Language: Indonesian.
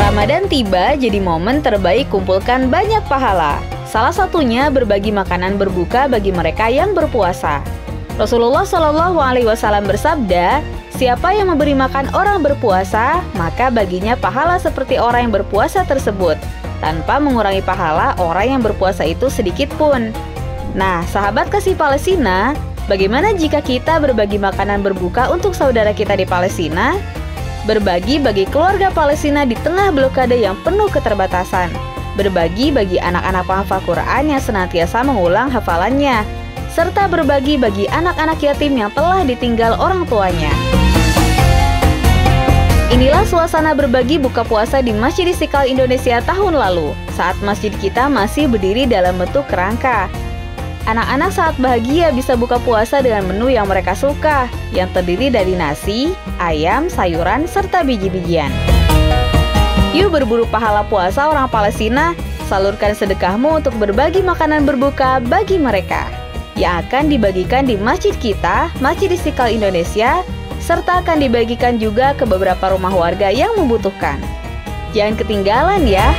Ramadan tiba jadi momen terbaik kumpulkan banyak pahala. Salah satunya berbagi makanan berbuka bagi mereka yang berpuasa. Rasulullah Shallallahu Alaihi Wasallam bersabda, Siapa yang memberi makan orang berpuasa, maka baginya pahala seperti orang yang berpuasa tersebut, tanpa mengurangi pahala orang yang berpuasa itu sedikit pun. Nah, sahabat kasih Palestina, bagaimana jika kita berbagi makanan berbuka untuk saudara kita di Palestina? berbagi bagi keluarga Palestina di tengah blokade yang penuh keterbatasan, berbagi bagi anak-anak penghafal Quran yang senantiasa mengulang hafalannya, serta berbagi bagi anak-anak yatim yang telah ditinggal orang tuanya. Inilah suasana berbagi buka puasa di Masjid Istiqlal Indonesia tahun lalu, saat masjid kita masih berdiri dalam bentuk kerangka, Anak-anak saat bahagia bisa buka puasa dengan menu yang mereka suka, yang terdiri dari nasi, ayam, sayuran, serta biji-bijian. Yuk berburu pahala puasa orang Palestina, salurkan sedekahmu untuk berbagi makanan berbuka bagi mereka yang akan dibagikan di masjid kita, Masjid Istiqlal Indonesia, serta akan dibagikan juga ke beberapa rumah warga yang membutuhkan. Jangan ketinggalan ya!